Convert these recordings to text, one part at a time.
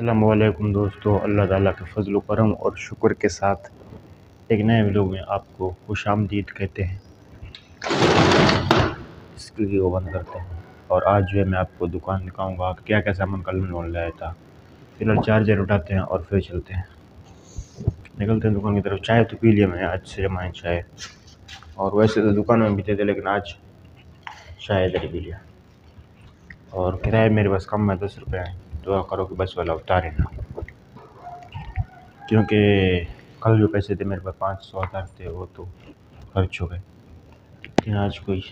अल्लाम दोस्तों, अल्लाह ताला के फजल करम और शुक्र के साथ एक नए वीडियो में आपको खुश आमदीद कहते हैं। इसके लिए वो बंद करते हैं और आज जो है मैं आपको दुकान दिखाऊँगा क्या क्या सामान कल में लाया था। फ़िलहाल चार्जर उठाते हैं और फिर चलते हैं। निकलते हैं दुकान की तरफ़। चाय तो पी लिया मैंने, आज से जमाए चाय। और वैसे तो दुकान में भी थे लेकिन आज चाय इधर ही पी लिया। और किराए मेरे पास कम है, दस रुपये दुआ करो कि बस वाला उतारे ना क्योंकि कल जो पैसे थे मेरे पास पाँच सौ हज़ार थे वो तो खर्च हो गए लेकिन आज कोई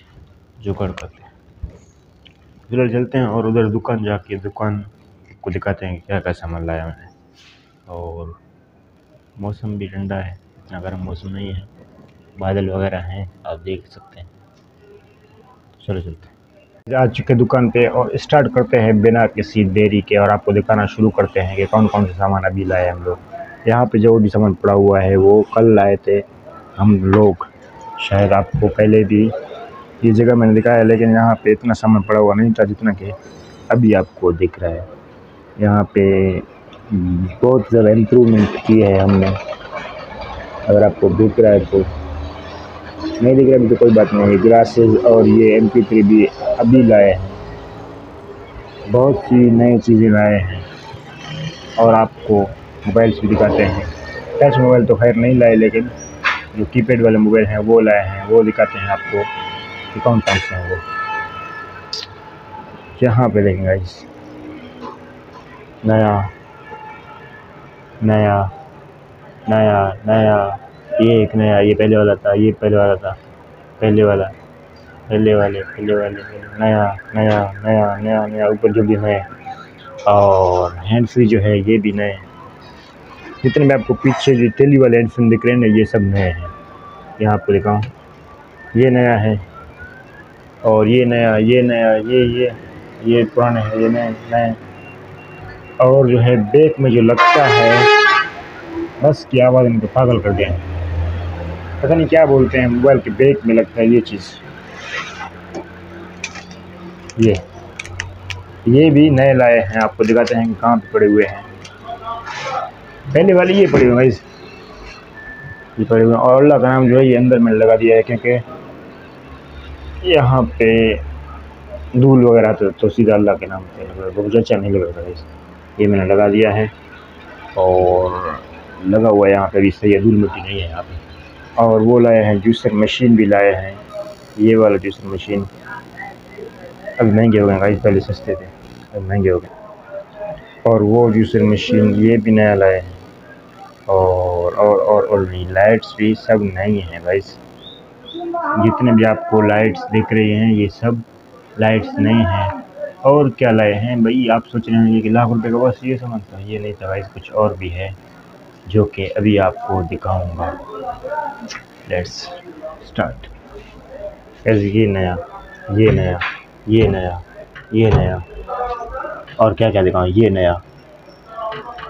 जुगाड़ करते हैं फ़िलहाल चलते हैं और उधर दुकान जाके दुकान को दिखाते हैं कि क्या क्या सामान लाया मैंने और मौसम भी ठंडा है इतना गर्म मौसम नहीं है बादल वगैरह हैं आप देख सकते हैं चलो चलते हैं आ चुके दुकान पे और स्टार्ट करते हैं बिना किसी देरी के और आपको दिखाना शुरू करते हैं कि कौन कौन से सामान अभी लाए हम लोग। यहाँ पे जो भी सामान पड़ा हुआ है वो कल लाए थे हम लोग। शायद आपको पहले भी ये जगह मैंने दिखाया है लेकिन यहाँ पे इतना सामान पड़ा हुआ नहीं था जितना कि अभी आपको दिख रहा है। यहाँ पे बहुत ज़्यादा इम्प्रूवमेंट की है हमने। अगर आपको दिख रहा है तो नहीं दिख रहा अभी तो कोई बात नहीं है। ग्लासेस और ये एम पी भी अभी लाए हैं। बहुत सी नई चीज़ें लाए हैं। और आपको मोबाइल्स भी दिखाते हैं। टच मोबाइल तो खैर नहीं लाए, लेकिन जो कीपैड वाले मोबाइल हैं, वो लाए हैं। वो दिखाते हैं आपको कि कौन कौन से हैं वो। यहाँ पे देखेंगे इस नया। नया। नया। नया। ये एक नया, ये पहले वाला था, ये पहले वाला था। पहले वाला। पहले वाले पहले वाले नया नया नया नया नया, ऊपर जो भी है। और हैंड फ्री जो है, ये भी नए। जितने भी आपको पीछे जो तेली वाले हैंड फ्री दिख रहे हैं ये सब नए हैं। यहाँ आपको दिखाऊँ। ये नया है। और ये नया ये नया, ये ये ये पुराने हैं, ये नए नए। और जो है बैक में जो लगता है, बस की आवाज़ इनको पागल कर दिया पता नहीं क्या बोलते हैं मोबाइल के बैक में लगता है ये चीज़। ये। ये भी नए लाए हैं आपको दिखाते हैं कहाँ पे पड़े हुए हैं। पहले वाले ये पड़े हुए हैं ये पड़े हुए हैं। और अल्लाह का नाम जो है ये अंदर मैंने लगा दिया है क्योंकि यहाँ पे धूल वगैरह तो, तो सीधा अल्लाह के नाम पे बहुत अच्छा नहीं लग रहा ये मैंने लगा दिया है और लगा हुआ है यहाँ पे भी सही है धूल मिट्टी नहीं है यहाँ पे। और वो लाए हैं जूसर मशीन भी लाए हैं। ये वाला जूसर मशीन अभी महँगे हो गए गाइस पहले सस्ते थे, अब महँगे हो गए और वो जूसर मशीन ये भी नया लाए हैं। और और और और लाइट्स भी सब नई हैं गाइस जितने भी आपको लाइट्स दिख रही हैं, ये सब लाइट्स नई हैं। और क्या लाए हैं? भाई, आप सोच रहे हैं कि लाख रुपए का बस ये समझता ये नहीं था गाइस कुछ और भी है। जो कि अभी आपको दिखाऊँगा। लेट्स स्टार्ट ये नया ये नया ये नया ये नया। और क्या क्या दिखाऊँ? ये नया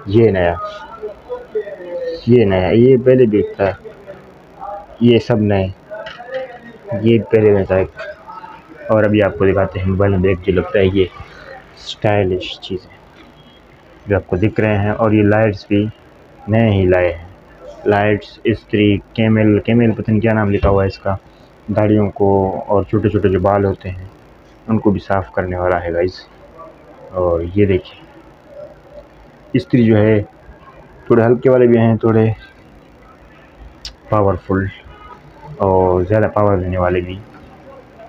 ये नया ये नया। ये पहले भी था। ये सब नए। ये पहले में था। और अभी आपको दिखाते हैं मोबाइल में देख जो लगता है ये स्टाइलिश चीज़ें। जो आपको दिख रहे हैं और ये लाइट्स भी। नए ही लाए हैं। लाइट्स, इस्त्री, कैमल कैमल पता क्या नाम लिखा हुआ है इसका। दाढ़ियों को और छोटे छोटे जो बाल होते हैं, उनको भी साफ़ करने वाला है गाइस और ये देखिए, इस्त्री जो है, थोड़े हल्के वाले भी हैं, थोड़े पावरफुल और ज़्यादा पावर देने वाले भी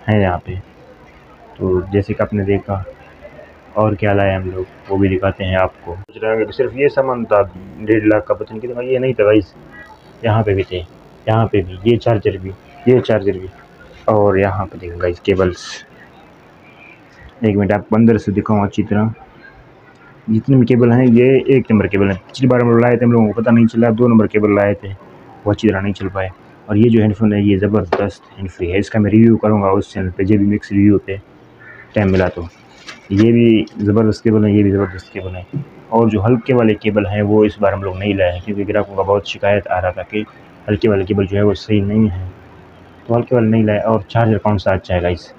हैं यहाँ पे। तो जैसे कि आपने देखा और क्या लाए हम लोग? वो भी दिखाते हैं आपको। सोच रहे हैं सिर्फ़ ये सामान था, डेढ़ लाख का पता नहीं ये नहीं था गाइस यहाँ पे भी थे, यहाँ पे भी, ये चार्जर भी, ये चार्जर भी। और यहाँ पे देखो गाइस केबल्स एक मिनट, आप अंदर से दिखाऊँ अच्छी तरह। जितने भी केबल हैं, ये एक नंबर केबल है। पिछली बार हम लोग लाए थे, हम लोगों को पता नहीं चला, दो नंबर केबल लाए थे। वो अच्छी तरह नहीं चल पाए। और ये जो हेडफोन है, ये ज़बरदस्त हैंड फ्री है। इसका मैं रिव्यू करूँगा उस चैनल पे, जे बी मिक्स रिव्यू पे। टाइम मिला तो। ये भी ज़बरदस्त केबल है ये भी ज़बरदस्त केबल है। और जो हल्के वाले केबल हैं वो इस बार हम लोग नहीं लाए हैं क्योंकि ग्राहकों का बहुत शिकायत आ रहा था कि हल्के वाले केबल जो है वो सही नहीं है। तो हल्के वाले नहीं लाए और चार्जर कौन सा अच्छा है गाइस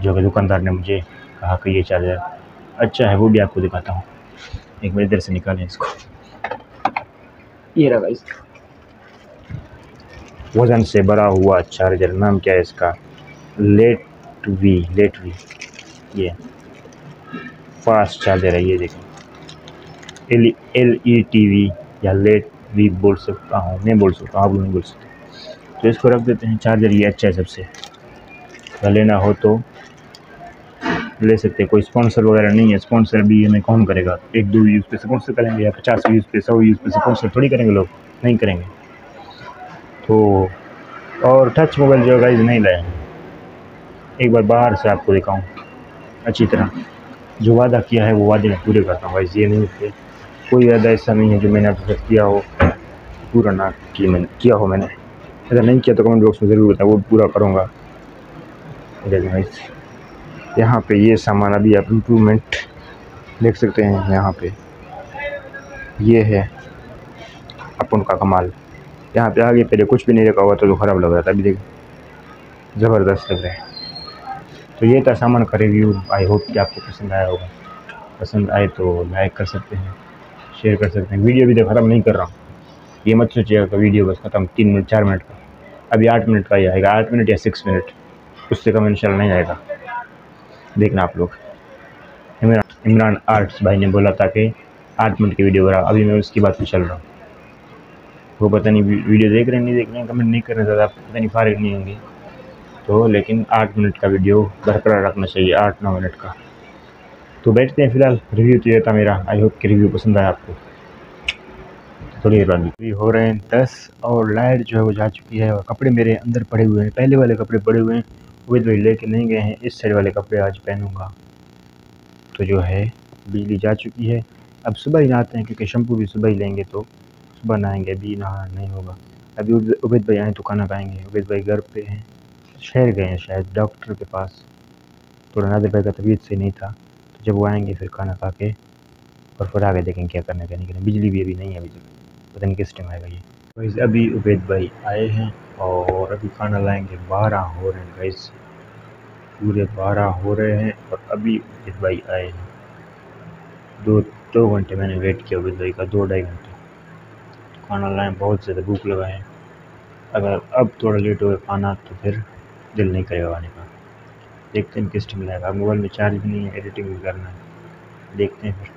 जो कि दुकानदार ने मुझे कहा कि ये चार्जर अच्छा है वो भी आपको दिखाता हूँ। एक बार इधर से निकालें इसको। ये रहा गाइस वज़न से भरा हुआ चार्जर नाम क्या है इसका? LeTV LeTV. ये। फास्ट चार्जर है, ये देखें। L L E T V या लेट वी बोल सकता हूँ, मैं बोल सकता हूँ, आप नहीं बोल सकते। तो इसको रख देते हैं चार्जर ये अच्छा है सबसे। अगर लेना हो तो ले सकते हैं, कोई स्पॉन्सर वगैरह नहीं है स्पॉन्सर भी हमें कौन करेगा? एक, दो व्यूज़ पे स्पॉन्सर करेंगे या पचास व्यूज़ पे, सौ व्यूज़ पे स्पॉन्सर थोड़ी करेंगे लोग, नहीं करेंगे। तो और टच मोबाइल जो गाइज़ नहीं लाए एक बार बाहर से आपको दिखाऊँ। अच्छी तरह। जो वादा किया है, वो वादे मैं पूरे करता हूँ। ये नहीं कि कोई वादा ऐसा नहीं है जो मैंने आपके साथ किया हो। पूरा ना कि मैंने, किया हो मैंने। अगर नहीं किया तो कमेंट बॉक्स में ज़रूर बताएँ वो पूरा करूँगा। यहाँ पे ये सामान अभी आप इम्प्रूवमेंट देख सकते हैं यहाँ पे। ये है अपन का कमाल। यहाँ पे आगे पहले कुछ भी नहीं रखा हुआ था तो ख़राब लग रहा था। अभी देख, ज़बरदस्त लग रहा है। तो ये था सामान का रिव्यू आई होप कि आपको पसंद आया होगा। पसंद आए तो लाइक कर सकते हैं शेयर कर सकते हैं। वीडियो भी तो ख़त्म नहीं कर रहा हूँ। ये मत सोचिएगा कि वीडियो बस ख़त्म तीन मिनट, चार मिनट का। अभी आठ मिनट का ही आएगा, आठ मिनट या सिक्स मिनट उससे कम इंशाल्लाह नहीं आएगा। देखना आप लोग। इमरान इमरान आर्ट्स भाई ने बोला था कि आठ मिनट की वीडियो बना अभी मैं उसकी बात पे चल रहा हूँ। वो पता नहीं वीडियो देख रहे हैं, नहीं देख रहे हैं कमेंट नहीं कर रहे ज़्यादा पता नहीं फारिग नहीं होंगे। तो लेकिन आठ मिनट का वीडियो बरकरार रखना चाहिए, आठ नौ मिनट का। तो बैठते हैं फ़िलहाल रिव्यू तो ये था मेरा। आई होप कि रिव्यू पसंद आया आपको। थोड़ी देर बाद हो रहे हैं दस और लाइट जो है वो जा चुकी है और कपड़े मेरे अंदर पड़े हुए हैं। पहले वाले कपड़े पड़े हुए हैं, वो भाई लेके नहीं गए हैं। इस साइड वाले कपड़े आज पहनूँगा। तो जो है, बिजली जा चुकी है। अब सुबह ही नहाते हैं क्योंकि शैम्पू भी सुबह ही लेंगे तो सुबह नहाएँगे, अभी नहा नहीं होगा। अभी उबैद भाई आए तो खाना पाएँगे उबैद भाई घर पे हैं। शहर गए हैं शायद डॉक्टर के पास। थोड़ा नादिर भाई का तबीयत सही नहीं था। तो जब वो आएँगे फिर खाना खा के और फिर आगे देखेंगे क्या करना क्या नहीं करना बिजली भी अभी नहीं है, अभी पता नहीं किस टाइम आएगा ये। गाइस अभी उबैद भाई आए हैं और अभी खाना लाएँगे। बारह हो रहे हैं गाइस पूरे बारह हो रहे हैं और अभी उबैद भाई आए हैं। दो दो घंटे मैंने वेट किया उबैद भाई का, दो ढाई घंटे। खाना लाएँ, बहुत ज़्यादा भूख लगा है अगर अब थोड़ा लेट हो गया खाना तो फिर दिल नहीं करेगा आने का। देखते हैं किस टाइम लाएगा मोबाइल में चार्ज भी नहीं है एडिटिंग भी करना है। देखते हैं फिर।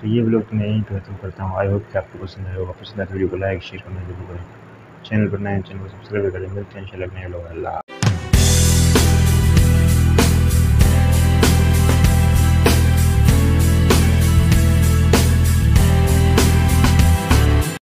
तो ये ब्लॉग तो मैं यहीं पर खत्म करता हूँ। आई होप कि आपको पसंद आए होगा। पसंद आए वीडियो को लाइक शेयर करना ज़रूर करें। चैनल पर नए चैनल को सब्सक्राइब करें। मिलते हैं नए लोग अल्लाह